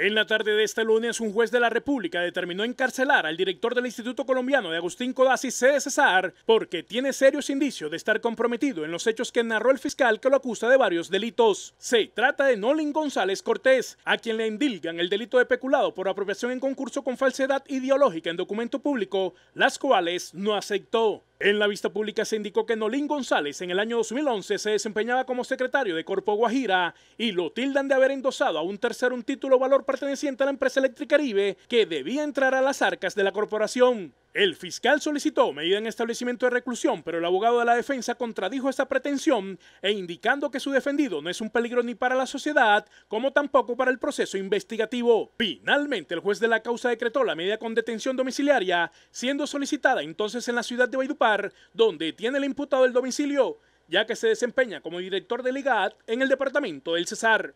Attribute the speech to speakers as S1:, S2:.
S1: En la tarde de este lunes, un juez de la República determinó encarcelar al director del Instituto Colombiano de Agustín Codazzi, C. César, porque tiene serios indicios de estar comprometido en los hechos que narró el fiscal que lo acusa de varios delitos. Se trata de Nolin González Cortés, a quien le endilgan el delito de peculado por apropiación en concurso con falsedad ideológica en documento público, las cuales no aceptó. En la vista pública se indicó que Nolín González en el año 2011 se desempeñaba como secretario de Corpo Guajira y lo tildan de haber endosado a un tercero un título valor perteneciente a la empresa Eléctrica Caribe que debía entrar a las arcas de la corporación. El fiscal solicitó medida en establecimiento de reclusión, pero el abogado de la defensa contradijo esta pretensión e indicando que su defendido no es un peligro ni para la sociedad, como tampoco para el proceso investigativo. Finalmente, el juez de la causa decretó la medida con detención domiciliaria, siendo solicitada entonces en la ciudad de Valledupar, donde tiene el imputado el domicilio, ya que se desempeña como director de Ligat en el departamento del Cesar.